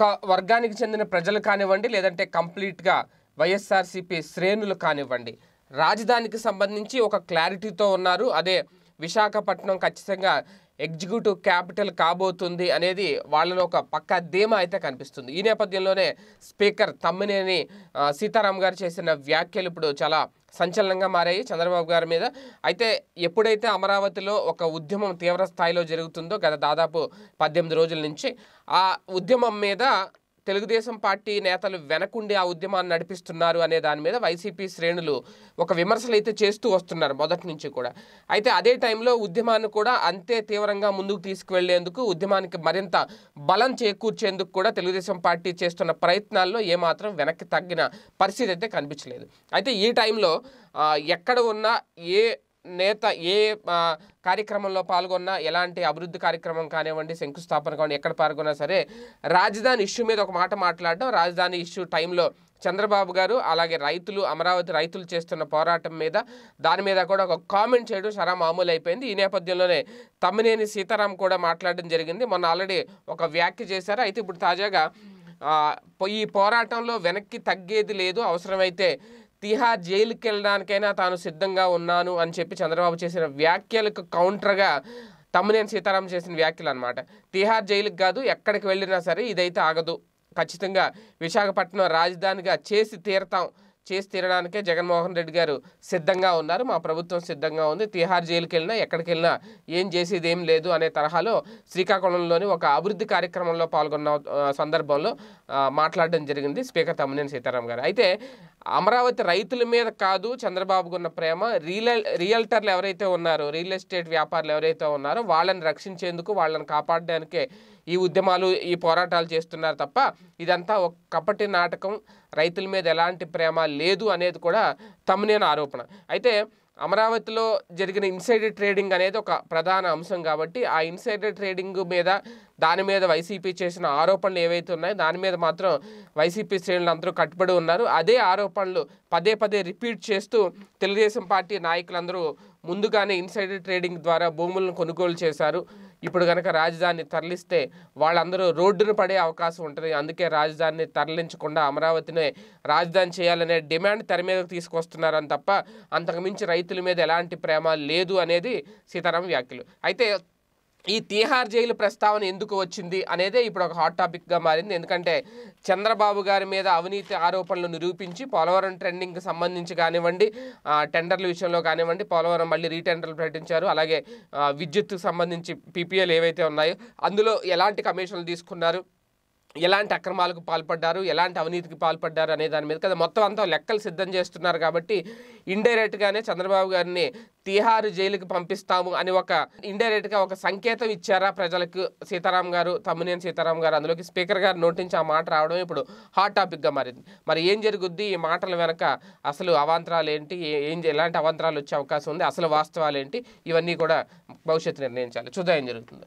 ఒక వర్గానికి చెందిన ప్రజలు కానివ్వండి లేదంటే కంప్లీట్గా వైఎస్ఆర్సీపీ శ్రేణులు కానివ్వండి. రాజధానికి సంబంధించి ఒక క్లారిటీతో ఉన్నారు. అదే విశాఖపట్నం ఖచ్చితంగా ఎగ్జిక్యూటివ్ క్యాపిటల్ కాబోతుంది అనేది వాళ్ళలో ఒక పక్క ధీమా అయితే కనిపిస్తుంది. ఈ నేపథ్యంలోనే స్పీకర్ తమ్మినేని సీతారాం గారు చేసిన వ్యాఖ్యలు ఇప్పుడు చాలా సంచలనంగా మారాయి చంద్రబాబు గారి మీద. అయితే ఎప్పుడైతే అమరావతిలో ఒక ఉద్యమం తీవ్ర స్థాయిలో జరుగుతుందో గత దాదాపు పద్దెనిమిది రోజుల నుంచి ఆ ఉద్యమం మీద తెలుగుదేశం పార్టీ నేతలు వెనకుండి ఆ ఉద్యమాన్ని నడిపిస్తున్నారు అనే దాని మీద వైసీపీ శ్రేణులు ఒక విమర్శలు అయితే చేస్తూ వస్తున్నారు మొదటి నుంచి కూడా. అయితే అదే టైంలో ఉద్యమాన్ని కూడా అంతే తీవ్రంగా ముందుకు తీసుకువెళ్ళేందుకు ఉద్యమానికి మరింత బలం చేకూర్చేందుకు కూడా తెలుగుదేశం పార్టీ చేస్తున్న ప్రయత్నాల్లో ఏమాత్రం వెనక్కి తగ్గిన పరిస్థితి అయితే కనిపించలేదు. అయితే ఈ టైంలో ఎక్కడ ఉన్న ఏ నేత ఏ కార్యక్రమంలో పాల్గొన్న ఎలాంటి అభివృద్ధి కార్యక్రమం కానివ్వండి శంకుస్థాపన కానివ్వండి ఎక్కడ పాల్గొన్నా సరే రాజధాని ఇష్యూ మీద ఒక మాట మాట్లాడడం రాజధాని ఇష్యూ టైంలో చంద్రబాబు గారు అలాగే రైతులు అమరావతి రైతులు చేస్తున్న పోరాటం మీద దాని మీద కూడా ఒక కామెంట్ చేయడం చాలా మామూలు అయిపోయింది ఈ నేపథ్యంలోనే తమ్మినేని సీతారాం కూడా మాట్లాడడం జరిగింది. మొన్న ఆల్రెడీ ఒక వ్యాఖ్య చేశారు. అయితే ఇప్పుడు తాజాగా ఈ పోరాటంలో వెనక్కి తగ్గేది లేదు. అవసరమైతే తిహార్ జైలుకి వెళ్ళడానికైనా తాను సిద్ధంగా ఉన్నాను అని చెప్పి చంద్రబాబు చేసిన వ్యాఖ్యలకు కౌంటర్గా తమ్మినేని సీతారాం చేసిన వ్యాఖ్యలు అనమాట తిహార్ జైలుకి కాదు ఎక్కడికి వెళ్ళినా సరే ఇదైతే ఆగదు. ఖచ్చితంగా విశాఖపట్నం రాజధానిగా చేసి తీరతాం. చేసి తీరడానికే జగన్మోహన్ రెడ్డి గారు సిద్ధంగా ఉన్నారు. మా ప్రభుత్వం సిద్ధంగా ఉంది. తిహార్ జైలుకి వెళ్ళినా ఎక్కడికి వెళ్ళినా ఏం చేసేది ఏం లేదు అనే తరహాలో శ్రీకాకుళంలోని ఒక అభివృద్ధి కార్యక్రమంలో పాల్గొన్న సందర్భంలో మాట్లాడడం జరిగింది స్పీకర్ తమ్మినేని సీతారాం గారు. అయితే అమరావతి రైతుల మీద కాదు చంద్రబాబుకు ఉన్న ప్రేమ రియల్ రియల్టర్లు ఎవరైతే ఉన్నారో రియల్ ఎస్టేట్ వ్యాపారులు ఎవరైతే ఉన్నారో వాళ్ళని రక్షించేందుకు వాళ్ళని కాపాడడానికే ఈ ఉద్యమాలు ఈ పోరాటాలు చేస్తున్నారు తప్ప ఇదంతా ఒక కపటి నాటకం. రైతుల మీద ఎలాంటి ప్రేమ లేదు అనేది కూడా తమ్మునేన ఆరోపణ. అయితే అమరావతిలో జరిగిన ఇన్సైడర్ ట్రేడింగ్ అనేది ఒక ప్రధాన అంశం కాబట్టి ఆ ఇన్సైడర్ ట్రేడింగ్ మీద దాని మీద వైసీపీ చేసిన ఆరోపణలు ఏవైతే ఉన్నాయో దాని మీద మాత్రం వైసీపీ శ్రేణులు అందరూ కట్టుబడి ఉన్నారు. అదే ఆరోపణలు పదే పదే రిపీట్ చేస్తూ తెలుగుదేశం పార్టీ నాయకులందరూ ముందుగానే ఇన్సైడర్ ట్రేడింగ్ ద్వారా భూములను కొనుగోలు చేశారు. ఇప్పుడు కనుక రాజధాని తరలిస్తే వాళ్ళందరూ రోడ్డును పడే అవకాశం ఉంటుంది. అందుకే రాజధానిని తరలించకుండా అమరావతిని రాజధాని చేయాలనే డిమాండ్ తెర మీదకు తీసుకొస్తున్నారని తప్ప అంతకుమించి రైతుల మీద ఎలాంటి ప్రేమ లేదు అనేది సీతారాం వ్యాఖ్యలు. అయితే ఈ తీహార్ జైలు ప్రస్తావన ఎందుకు వచ్చింది అనేదే ఇప్పుడు ఒక హాట్ టాపిక్గా మారింది. ఎందుకంటే చంద్రబాబు గారి మీద అవినీతి ఆరోపణలు నిరూపించి పోలవరం ట్రెండింగ్కి సంబంధించి కానివ్వండి టెండర్ల విషయంలో కానివ్వండి పోలవరం మళ్ళీ రీటెండర్లు ప్రకటించారు. అలాగే విద్యుత్కు సంబంధించి పీపీఎల్ ఏవైతే ఉన్నాయో అందులో ఎలాంటి కమిషన్లు తీసుకున్నారు? ఎలాంటి అక్రమాలకు పాల్పడ్డారు ఎలాంటి అవినీతికి పాల్పడ్డారు అనే దాని మీద కదా మొత్తం అంతా లెక్కలు సిద్ధం చేస్తున్నారు కాబట్టి ఇండైరెక్ట్గానే చంద్రబాబు గారిని తిహారు జైలుకి పంపిస్తాము అని ఒక ఇండైరెక్ట్గా ఒక సంకేతం ఇచ్చారా ప్రజలకు? సీతారాం గారు తమ్మినేని సీతారాం గారు అందులోకి స్పీకర్ గారు నోటించి ఆ మాట రావడం ఇప్పుడు హాట్ టాపిక్గా మారింది. మరి ఏం జరుగుద్ది? ఈ మాటల వెనక అసలు అవాంతరాలు ఏంటి? ఏం ఎలాంటి అవాంతరాలు వచ్చే అవకాశం ఉంది? అసలు వాస్తవాలు ఏంటి? ఇవన్నీ కూడా భవిష్యత్తు నిర్ణయించాలి. చూద్దాం ఏం జరుగుతుందో.